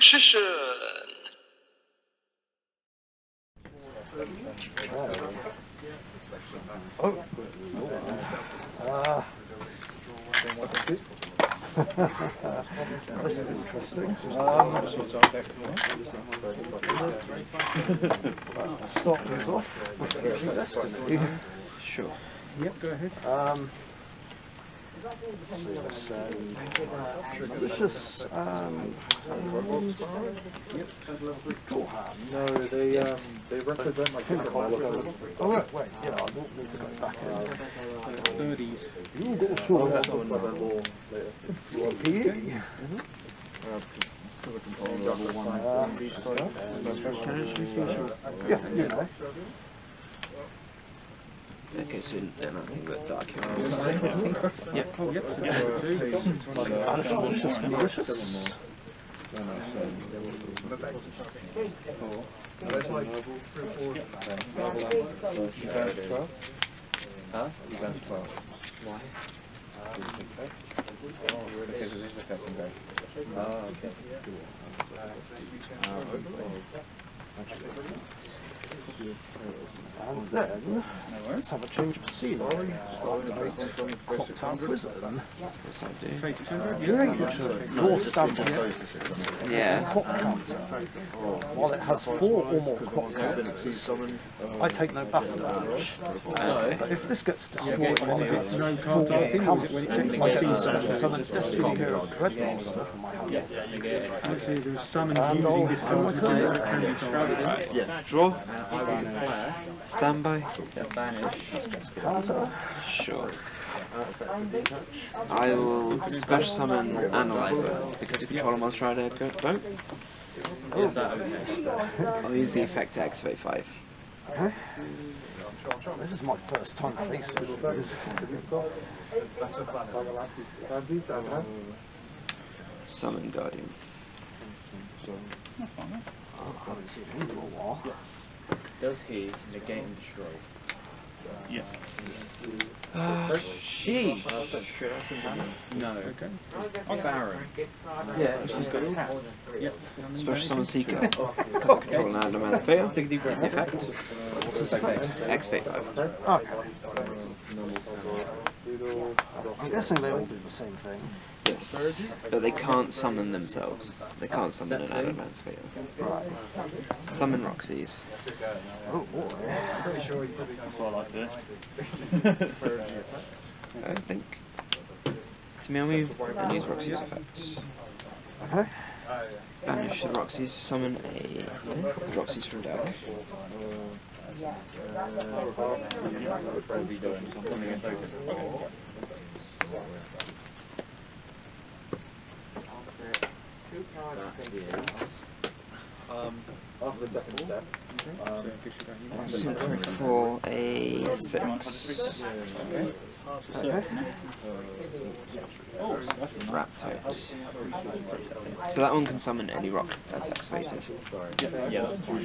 magician. Oh. Ah. this is interesting. Um, I'll start things off with Future Destiny. Sure. Yep, go ahead. Um, let's see, let's say malicious and draw hand. No, they um, they represent like different molecules. Oh right, wait, yeah, I don't need to go back in. Thirties. You got a short That's one level later. PE. Yeah, you know. Okay, so then I think that Dark Hero is the same. Yep. Oh, yep. Malicious, malicious, malicious. Huh? You got twelve. Why? Because of his effect and go. Oh, okay. And then, let's have a change of scenery. Activate Clock Tower Prison. Yes, I do. During your turn, your standard is a Yeah. clock counter. While it has four or more clock counters, I take no battle damage. But if this gets destroyed while it's four or counters, I can summon summon Destiny Hero Dreadmaster from my hand. Actually, there's summon I'll using this have card turn. that can be targeted. Draw. Standby. Sure. I will special summon Analyzer because if you control a monster rider, go don't. I'll use the effect to activate five. Okay. This is my first time facing these. Summon Guardian. I haven't seen him for a while. Does he negate and destroy? Ah, sheesh. No. Okay. Baron. Yeah, She's got taps. Yep. Special summon Seeker because I control an Adamant's Veil. Take a deep breath. The effect. Activate five. Okay. I'm guessing they all do the same thing. Yes. But they can't summon themselves. They can't summon an Adamant's Veil. Right. Summon Roxy's. Oh boy. That's what I like doing. I think. To me, I'll move and use Roxy's effects. Okay. Banish the Roxy's, summon a Roxy's from deck. What is he doing? Something against token. That is. Um, the second step, um, Synchro for a six. Okay. Raptite. So that one can summon any rock that's activated. Yeah, that's fine.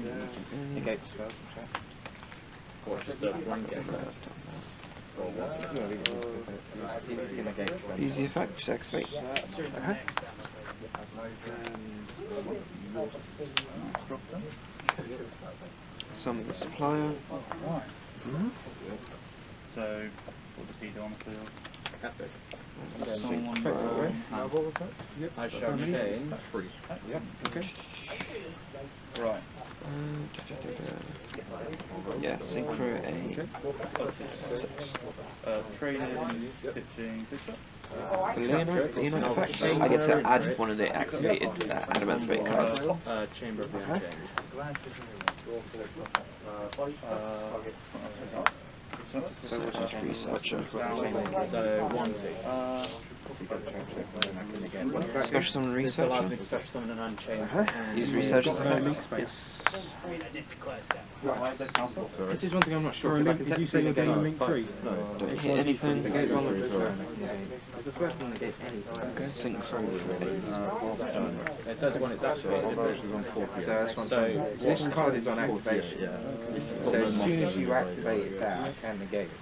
Do? Negate spells and check. Or just a blanket. Negate spells. Use the effect, just activate. Summon the supplier. so what does he do on the field? Synchro. I shall change. Right. Uh, da, da, da, da. Yeah, synchro a six. Uh, training, pitching, Leonite, Leonite effect. I get to add one of the activated uh, cards. Uh, Chamber of. Uh, So what's his researcher? So, one, two. So you get a trap check, and then I can again. What does that Special summon This allows me to special summon an unchained. Uh-huh. Use researcher's Got no effect. link space. This is one thing I'm not sure. a 'cause I link, did you say you're technically doing negate link three? Don't hit anything. Negate one the turn, I can the first one to anything. Synchro eight. It says when it's activated. So that's one. So So this card is on activation. So as soon as you activate that, I can negate it.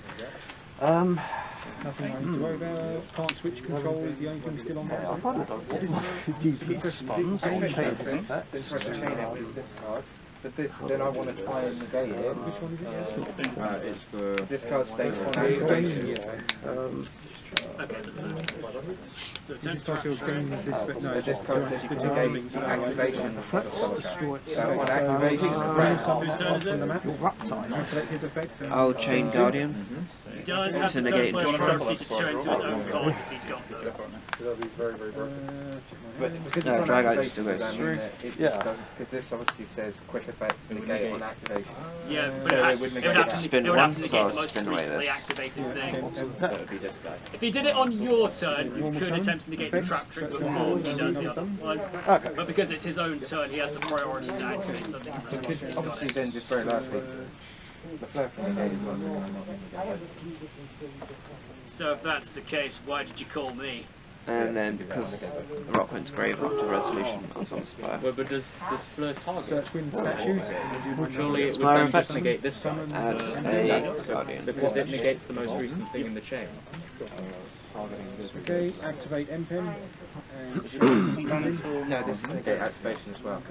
Um, Nothing I need to worry about. Can't switch controls. The only thing still on yeah, that. I've had a DP spawns on chain effects. This one to chain it with this card, but this, then I want to try and negate it. Which one is it? Uh, it's the. This card stays on Activation, activation. yeah. Um, so Did you type your game as this? No, this card says you can negate activation. let's destroy it. So on activation, Whose turn is it? the map. Your reptile. Select his effect. and- I'll chain guardian. he does have To negate turn player destruct. to turn to his own cards if he's got them. Uh, check my hand. But because No, drag out still goes does that mean through. it Yeah. because this obviously says quick effect negate on activation. Yeah, but it, it has, would it would negate have to. Spin it would have one, to so negate I'll the most spin away recently this. activated thing. So it'd be this guy. If he did it on your turn, you could attempt to negate the trap trick before he does the other one. Okay. But because it's his own turn, he has the priority to activate something. Because obviously then just very lastly, the flare from negate is not something I'm not going to So if that's the case, why did you call me? And then because the rock went to grave after the resolution, I was on spire. Well, but does does fleur target? Search wind statue. and do my Surely it would then just negate this Summon. summon. Add a guardian. Because it negates the most recent thing in the chain. Okay, activate MPEM. No, this is going activation as well.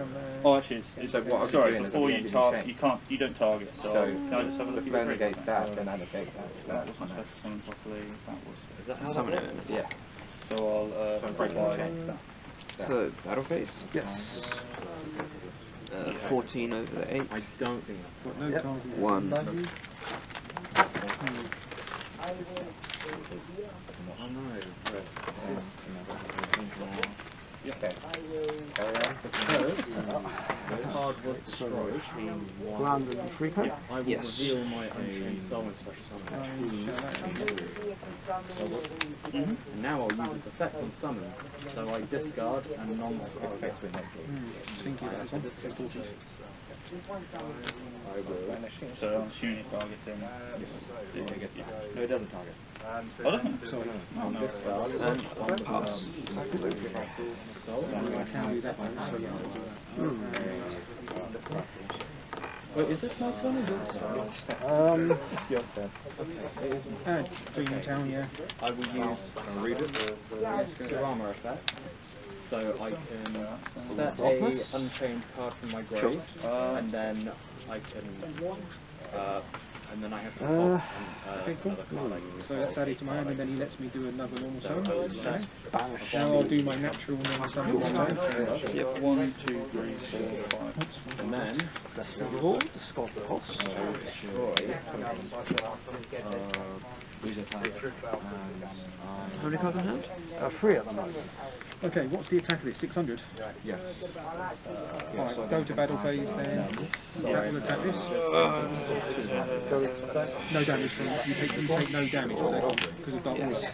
Oh, it's, so what sorry, doing before you target, you can't, you don't target, so, so can I just have a look at your negates that, then allocate that. That wasn't specifying properly, that was... Is that how Summon that works? Yeah. So I'll, uh, so I'm breaking the chain. So, battle phase? Yes. Uh, 14 over the 8. I don't think I've got no yep. 1. Ground and free coat. I will Yes. reveal my unchained soul and special summon. And now I'll use its effect on summon. So I discard and non effect with Thinking I about enter it. So I'm assuming it's targeting. No, it doesn't target. Oh, doesn't it? Oh, no. And on the pass. soul. I can do that one. So yeah. Wait, is this my turn or? Um, And Dream Town, yeah. I will use can I read it. Sarama effect. So I can set a unchained card from my grave, and then I can, uh, and then I have to pop Uh, an, uh, okay, cool. another card. So that's added to my hand, and then he lets me do another normal So summon. I'll set banish. Now I'll do my natural normal summon this time. One, two, three, four, five. and then Destiny Lord, discard the cost. destroy. How many cards on hand? Uh, three at the moment. Okay, what's the attack of this? 600? Yeah. Alright, go to battle phase then. That will attack this. No damage from you take you take no damage because of dark Yes.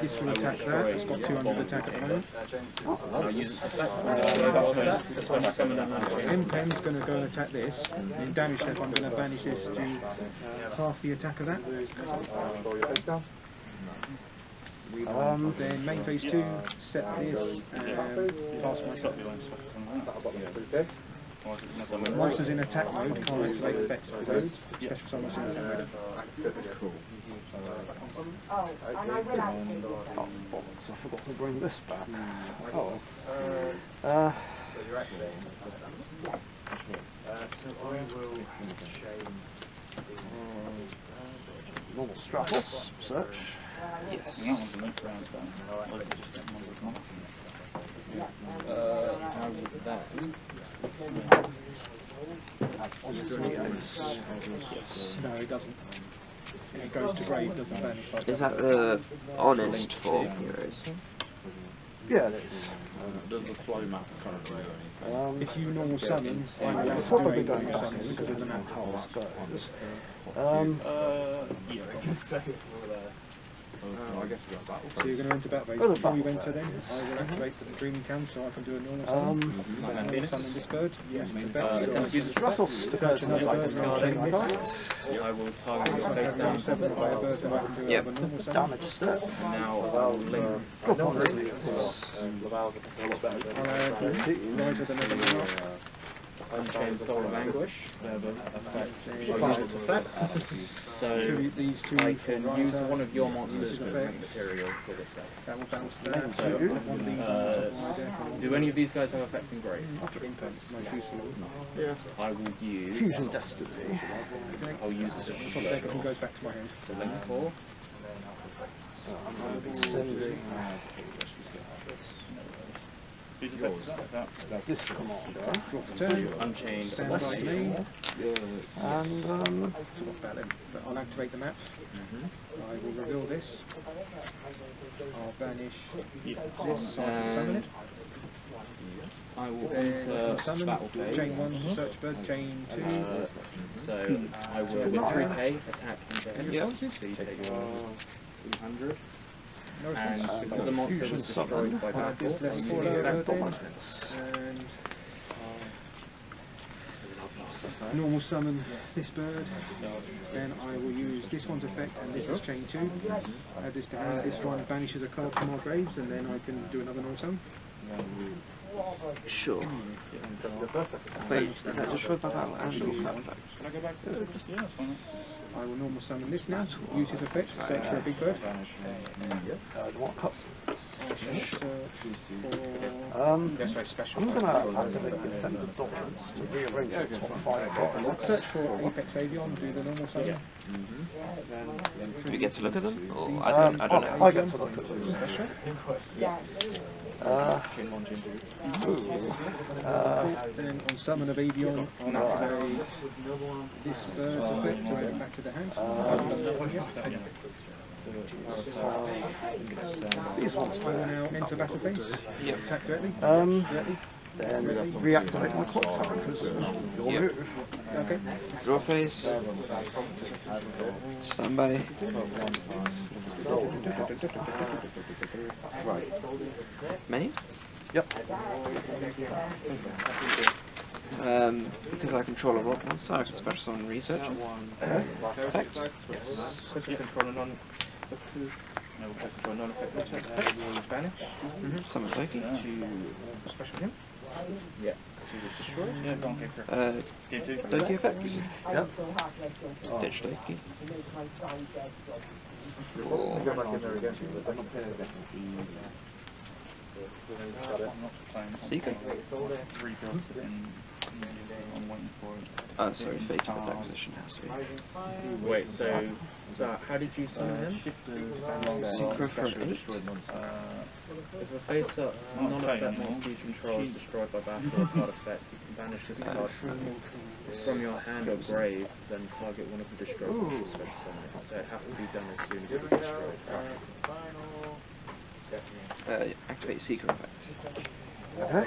This will attack that. It's got 200 attack at the moment. I'll use its effect. Set to special summon an unchained. Impen's going to go and attack this. In damage step, I'm going to banish this to half the attack of that. Um, Then main phase two, uh, set this and pass my Stop your stuff on that. Or is it another one? Monsters in attack mode can't activate effects for those. Special summons in attack mode. oh, bollocks, I forgot to bring this back. Hmm. Oh. Uh, normal Stratos, search. Yes. And that one's a next round spell. Or you can just get one with one. Uh, how was that? No, it doesn't. It goes to grave, doesn't vanish Is that the honest for heroes? yeah, it is. Does the flow map currently. Do Um, If you normal summon, I'm allowed to probably do a don't normal summon summon because because of of the the map map house, but um, Uh, yeah. Oh, I guess you got battle So you're going to enter battle phase. Oh, the Before you battle enter then, phase. I will activate the Dreaming Town so I can do a normal um, summon. Um, normal summon this bird. Yes, it's Uh, better. attempt to use the Russell stickers and I can change my. I will target your face down Seven by a bird, then I can do Yep. another normal summon. Damage step. Now I'll link. Look, honestly, it's I'll add Rise of the Nevermore. Unchained Soul of Anguish. I'll use effect. So these two I can use one of your monsters Use movement material for this set. That will bounce that. So, One of these uh, on my deck, and one Do any of these guys have effects in grave? Infants, most useful. I will use. Fusion Destiny. I'll use the Top deck, and goes back to my hand. the link for. I'm going to be sending Who's effect is that? this commander Drop. Unchained Stand by me. and um, about them, but I'll activate the map. I will reveal this. I'll banish this so I can summon it. I will Then enter summon, battle phase. chain one, search bird, chain two. Uh, so I will with 3k attack into him. Yep. So you take your 200. No And offense. because the monster was destroyed by Uh, battle, this less I'm four using lower that dominance. Normal summon this bird. Then I will use this one's effect and this is chain two. Add this to hand. This one banishes a card from our graves and then I can do another normal summon. Sure. Wait, is that just for battle and or? Can I go back? Just, yeah, fine. I will normal summon this now. Use his effect. Search for a big bird. what cup? Search for Um, Yes, sorry, special. I'm going to activate the Defender Dominance to rearrange the top five cards. Search for Apex Avian, do the normal summon. Do we get to look at them? Or I Um, don't, I don't oh, know. I get to look at them. Uh, uh, Then on summon of activate this bird's to back to the hand. These ones there. now enter battle phase. Yep. Attack directly. Um, Directly. Then reactivate my clock tower because of your Yep. move. Okay. Draw phase. Stand by. Me? Yep. Um, because I control a rock monster, I can special summon research. Effect. Yes. Because you control a non. No, control non-effective effect. will vanish. Summon Loki. To special him. Yeah. He. Yeah, go on, kick her. Uh, Game two. Loki effect. Yep. Ditch Loki. Go back in there again, but they're not paying attention. I'm not. Seeker. Rebuilt it in. I'm waiting for it. Oh, sorry, face up attack position has to be. Wait, so, so how did you summon him? Synchro for an eight. Uh, If a face up I'm not non-effect playing monster you control is destroyed by battle or card effect, you can banish this card from, from your hand or grave, then target one of the destroyed monsters when summoning. So it has to be done as soon as it is destroyed. Uh, activate Seeker effect. Okay.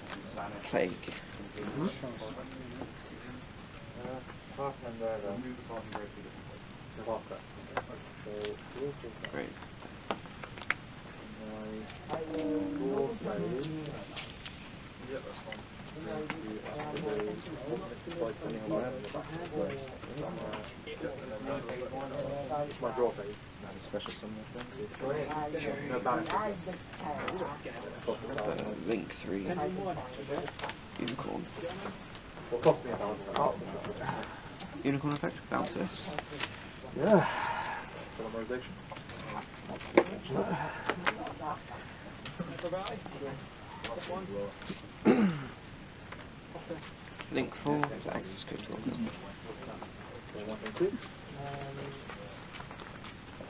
Plague. Great. It's my draw phase. Special summon thing. No. Uh, link three. Unicorn. What cost me a thousand? Unicorn effect. Bounce this. Yeah. Polymerization. Link four to access code to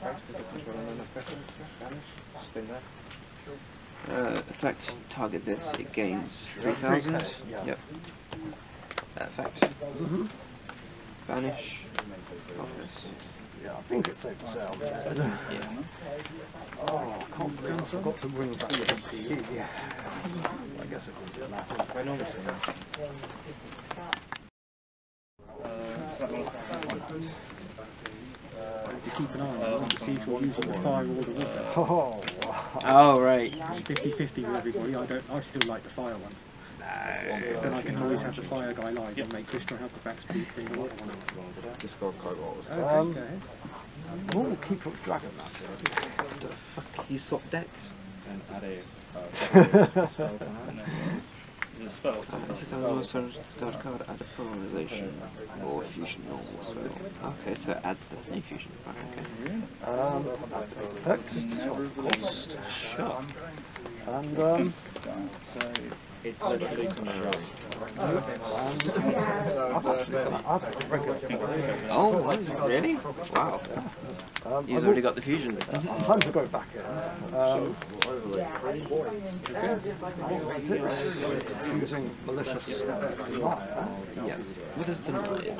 welcome. One thing two. Spin that. Uh, effect. Target this. It gains three thousand. Yeah. Yep. Uh, effect. Mhm. Banish. Office. Yeah, I think it's safe to say I'm dead. Yeah. Oh, I can't believe I forgot to bring back the key. I guess it wouldn't matter. My normal summon. To keep an eye on it, to see if you're the fire or the water. Oh, Oh right. It's 50-50 with everybody. I don't. I still like the fire one. Because then I can always have the fire guy live and make Crystal help the back speed bring the water one. Discard cobalt. Okay, Um, go ahead. oh, keep up dragon that. He swapped decks. And add a uh, spell from hand. It's a card almost discard card, add a polarization or fusion normal spell. Okay, so it adds Destiny Fusion. Right, okay. Um, discard cost, Sure. and um, It's literally construct. and I'm actually gonna add a regular. Oh, really? Wow. Um, He's already got the fusion. I'm going to go back in. Um, six, using malicious fire. Yeah. What is denied?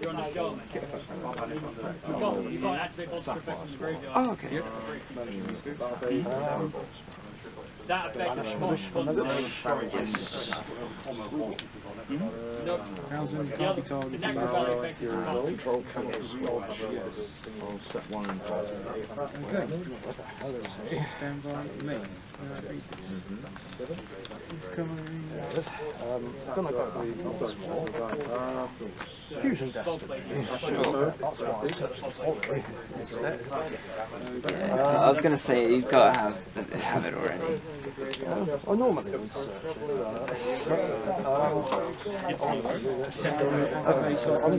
You're on the show, man. You can't, you can't activate monster effects in the graveyard. Oh, okay. Um, That is smosh constantly. No, can't be other, the effect is Your not. control. I'll set one in five. Okay. Stand by me. Fusion Destiny. I was gonna say he's got to have have it already. Uh, I normally would search it. Uh. Okay, so I'm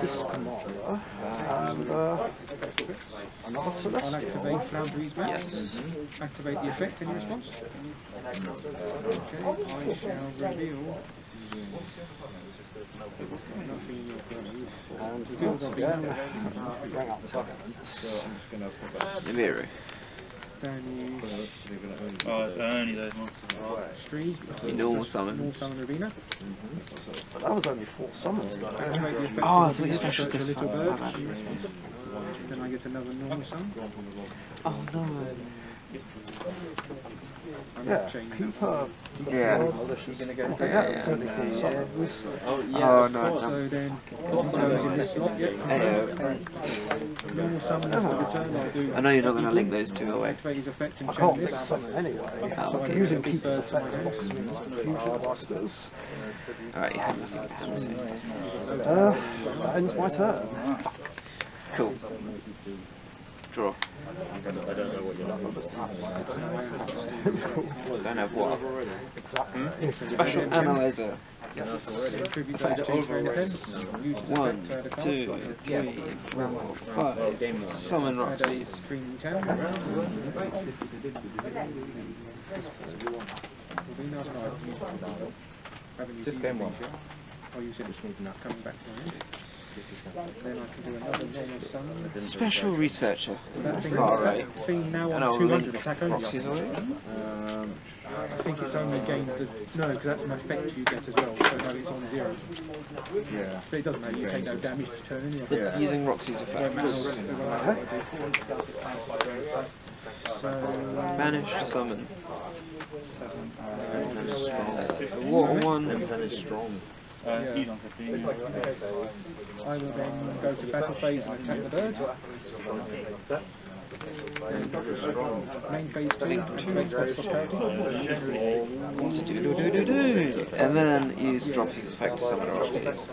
Disk Commander, and uh, Celestial. activate Floundry's match. Yes. Mm-hmm. Activate the effect. Any response? Okay, I shall reveal. Nothing in your grave. And bring out the elements. Nibiru. Oh, it's only those monsters. stream. Your normal summon. Normal summon arena. But that was only four summons though. Activate the effect. Oh, I of thought you special search this little time. Bird. My bad. Then I get another normal summon. Oh no. I'm Yeah, not changing keep Yeah. malicious. Okay, yeah, it's only four summons. Oh no. no. So then, goes in this slot, yeah. Heyo. Normal summon for the I do. I know you're not gonna link those two away. Activate effect and I can't change make this. summon anyway. Oh, okay. using Keeper's effect locks me into the Fusion Busters. Alright, you have nothing to hand soon. Uh, that ends my turn. Cool. Draw. It's cool. Don't have what? Exactly. Hmm? Special analyzer. Tribute those two to defense. Use his One, effect, add a card. two, three, four, five. Summon Add a Roxy's. streaming town. This game one. Oh, you said it needs enough coming back to me. Then I can do another normal summon. Special researcher. Alright. that thing now on I'll 200 attack only. Roxy's away. Um, I think it's only gained the, no, because that's an effect you get as well, so no, it's on zero. yeah. But it doesn't matter, you take no damage this turn anyway. But using Roxy's effect. matter what- it won't matter what I do. So, Banish to summon. The water one. Then it's strong. Uh, Yeah. he's on 15. Okay. I will then go to battle phase and attack the bird. Main phase two, two base prosperity. Do do do do do. And then use drop his effect to summon Roxy's.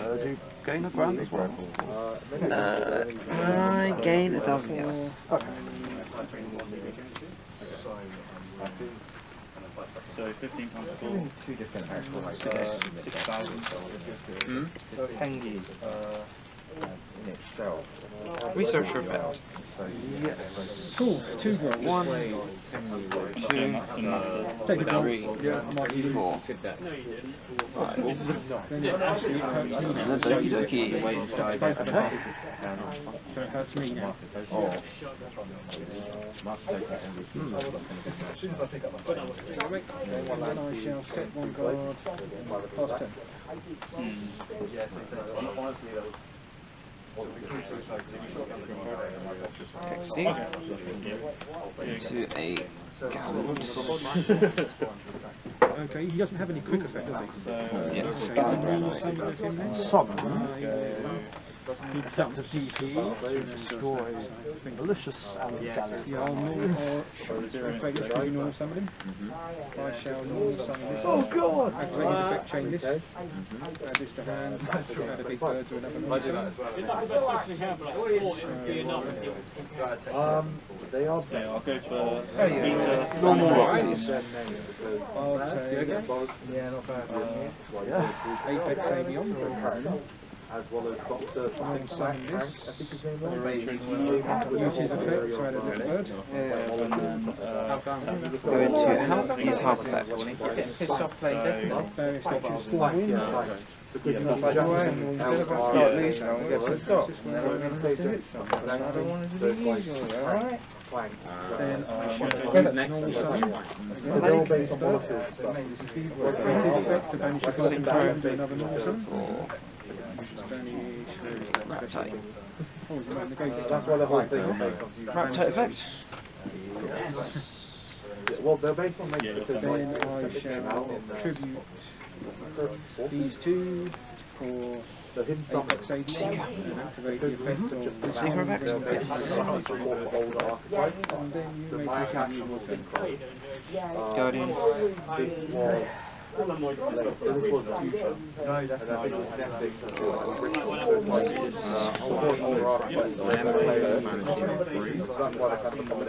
Uh, do you gain a grand as well? Uh, I gain a thousand yes. So 15 times 4. Two different actual like Uh, 6,000. Hmm? So Tengi uh, in itself. Research effect. So Yes. Cool. Two drops. One, Okay, that's enough. Take a drop. three, four, five. Then it actually it hurts me And now. then Doki Doki. Both of them. So it hurts me now. And then I shall set one guard past ten. Pixie. Into a gallant. Okay, he doesn't have any quick effect, does he? Yes. Okay, then summon of him then. Summon. I will a DP to destroy malicious and gallant. Yeah, I'll normal, I'll activate this because you normal summon. I shall normal summon this. Oh god! Activate his effect, chain this. Add this to hand, add a big bird to another normal summon. Is that the best opening hand? But I thought it would be enough. Um, they are Yeah, I'll go for Normal Roxy's. I'll take yeah, not bad. Apex Avian, As well as Doctor normal summon. I think his name was. Use his effect, so add a little bird. And then, uh, Go into help. Use half effect. Various actions, storm wind. Because Yeah, you that's can why- just instead of start start leading, leading, I'll I'll get get to to stop. this And one. then say just, then I don't want to do easy, alright? Flank. Then I um, shall normal summon. They're all based on molecules. Activate effect to banish a god and to another normal summon. Four. Banish. Raptite. He's around the gate. That's why the whole thing is based on fusion. Raptite effect. Yeah, Well, they're based on nature because Then I everything shall in, tribute these two for So him Apex summon. Avian and activate the effect of this Secret one. effect? They're And based on summon support for older archetypes. then you So may my continue your was turn. This was. This was future. And I think it was definitely like ritual. So it's like, uh, support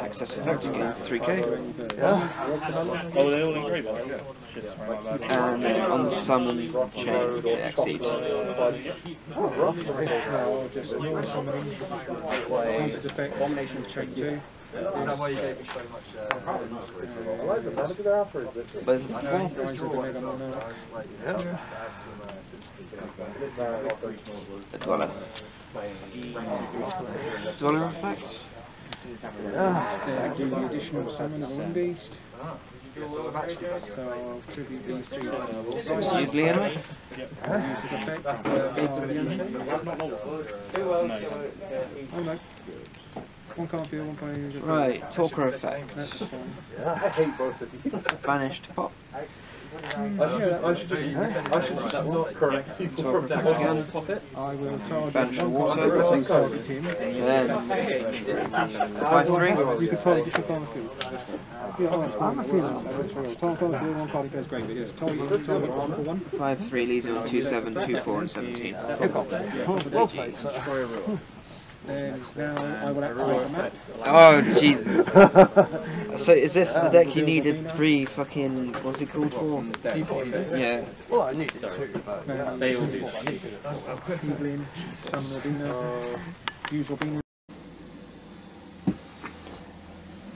Access effect against 3k. Oh, they're all in grey, by the way. Shit. And on the summon chain, they exceed. I'll just normal summon him. Use his effect, combination chain two. I like them, man. Look at their afros. But Rise of the Mega Monarch. the dweller. Dweller effect. Then do the additional summon of Wind Beast. So I'll tribute these two. Six use Leonard. Use his effect, uh, Gates of the Enemy. Oh no. One card field, one card. Right, Talker effect. That's fine. I hate both of you. Banished pop. I should just, I should just, I should just not correct people Talker from that. again. I will target Banish one water. card field, and target him. And then 5 3. You can target different card field. Yeah, that's fine. Target card field, one card goes great, yes, target, target one for one. 5 3 leaves you on 2 7, 2 4, and 17. Well played, sir. Then now I will activate the map. Oh, Jesus. So is this the deck you needed three fucking. What's it called for? Yeah. Well, I needed two, but Um, this is what I needed. Evelyn, summon Robina, use Robina.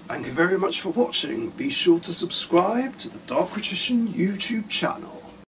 Thank you very much for watching. Be sure to subscribe to the Dark Magician YouTube channel.